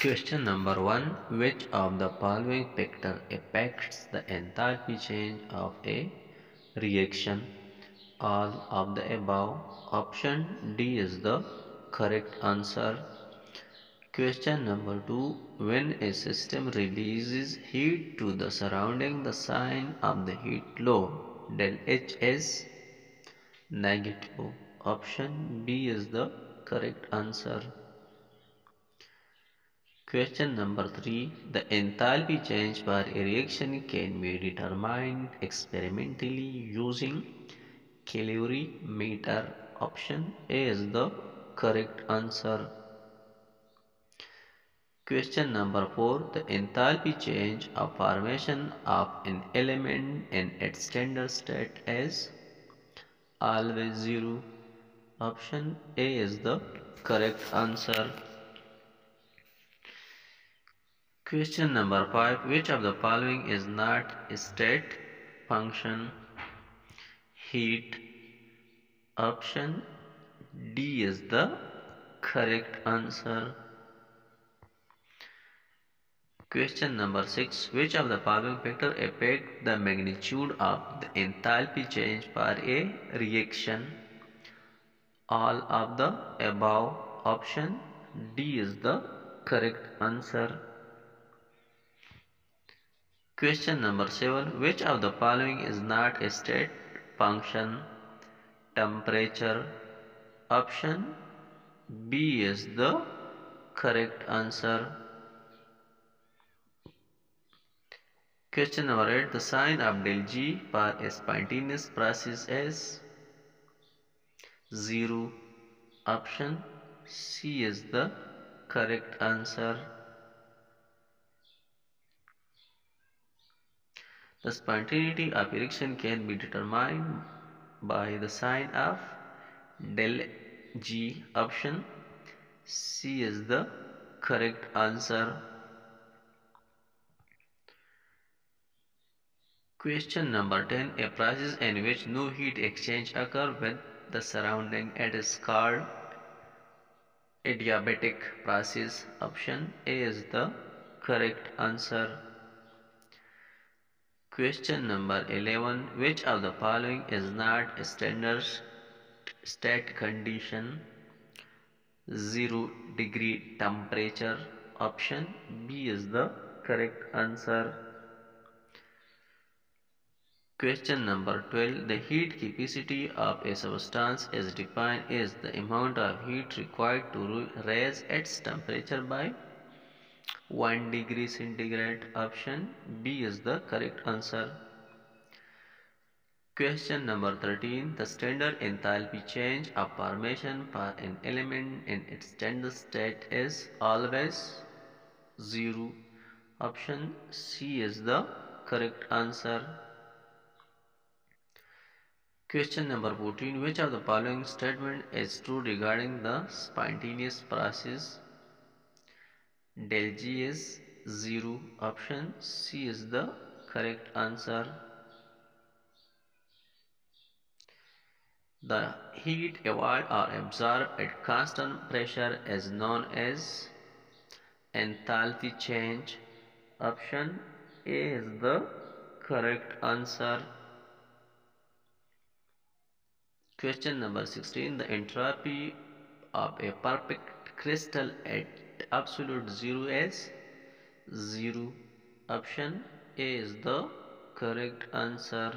Question number 1 Which of the following factor affects the enthalpy change of a reaction? All of the above. Option D is the correct answer. Question number 2 When a system releases heat to the surrounding, the sign of the heat law del H is negative. Option B is the correct answer. Question number 3. The enthalpy change for a reaction can be determined experimentally using calorimeter. Option A is the correct answer. Question number 4. The enthalpy change of formation of an element in its standard state is always 0. Option A is the correct answer. Question number 5. Which of the following is not state function? Heat. Option D is the correct answer. Question number 6. Which of the following factors affect the magnitude of the enthalpy change for a reaction? All of the above. Option D is the correct answer. Question number 7. Which of the following is not a state function? Temperature. Option B is the correct answer. Question number 8. The sign of del G for a spontaneous process is 0. Option C is the correct answer. The spontaneity of erection can be determined by the sign of del G option. C is the correct answer. Question number 10. A process in which no heat exchange occur with the surrounding is called adiabatic process. Option A is the correct answer. Question number 11. Which of the following is not a standard state condition? 0 degree temperature. Option B is the correct answer. Question number 12. The heat capacity of a substance is defined as the amount of heat required to raise its temperature by 1 degree centigrade option B is the correct answer. Question number 13. The standard enthalpy change of formation for an element in its standard state is always 0. Option C is the correct answer. Question number 14. Which of the following statement is true regarding the spontaneous process? Del G is 0. Option C is the correct answer. The heat evolved or absorbed at constant pressure is known as enthalpy change. Option A is the correct answer. Question number 16. The entropy of a perfect crystal at absolute 0 is 0 option A is the correct answer